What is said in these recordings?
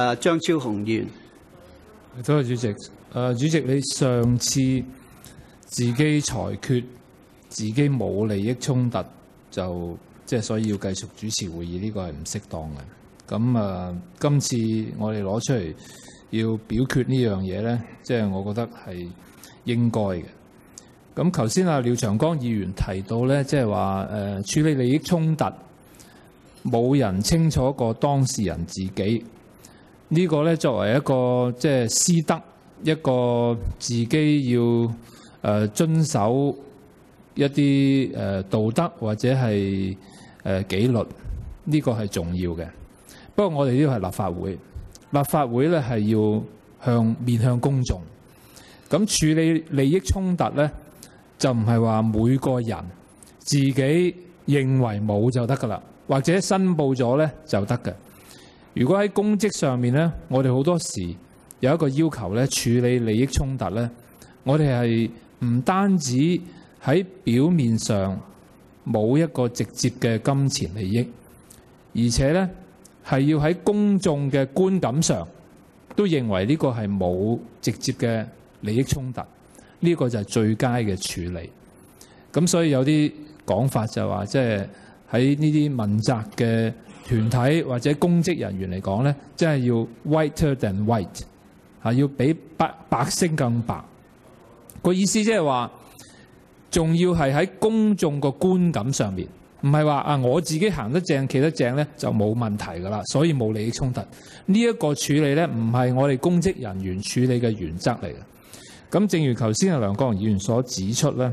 誒張超雄議員。多謝主席。誒、主席，你上次自己裁決自己冇利益衝突，就即係所以要繼續主持會議，呢、個係唔適當嘅。咁啊、今次我哋攞出嚟要表決呢樣嘢咧，即係我覺得係應該嘅。咁頭先阿廖長江議員提到咧，即係話誒處理利益衝突，冇人清楚過當事人自己。呢個咧作為一個即係師德，一個自己要誒遵守一啲誒道德或者係誒紀律，呢個係重要嘅。不過我哋呢個係立法會，立法會咧係要向面向公眾。咁處理利益衝突咧，就唔係話每個人自己認為冇就得噶啦，或者申報咗咧就得嘅。如果喺公職上面咧，我哋好多時有一個要求咧，處理利益衝突咧，我哋係唔單止喺表面上冇一個直接嘅金錢利益，而且咧係要喺公眾嘅觀感上都認為呢個係冇直接嘅利益衝突，呢個就係最佳嘅處理。咁所以有啲講法就話，即係喺呢啲問責嘅團體或者公職人員嚟講咧，即係要 whiter than white，嚇要比白白色更白。個意思即係話，仲要係喺公眾個觀感上面，唔係話啊我自己行得正企得正咧就冇問題噶啦，所以冇利益衝突。呢一個處理咧，唔係我哋公職人員處理嘅原則嚟嘅。咁正如頭先阿梁國雄議員所指出咧。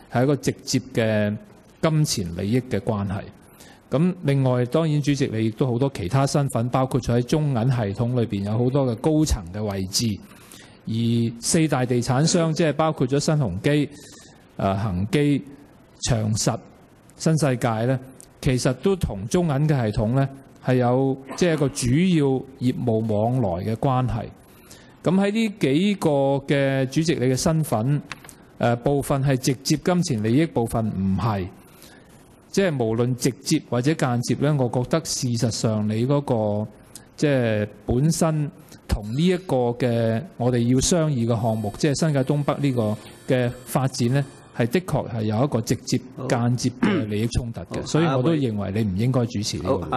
係一個直接嘅金錢利益嘅關係。咁另外當然主席你亦都好多其他身份，包括咗喺中銀系統裏邊有好多嘅高層嘅位置。而四大地產商即係包括咗新鴻基、誒恒基、長實、新世界咧，其實都同中銀嘅系統咧係有即係一個主要業務往來嘅關係。咁喺呢幾個嘅主席你嘅身份。誒部分係直接金錢利益，部分唔係，即係無論直接或者間接咧，我覺得事實上你嗰個即係本身同呢一個嘅我哋要商議嘅項目，即係新界東北呢個嘅發展咧，係的確係有一個直接間接嘅利益衝突嘅，所以我都認為你唔應該主持呢個。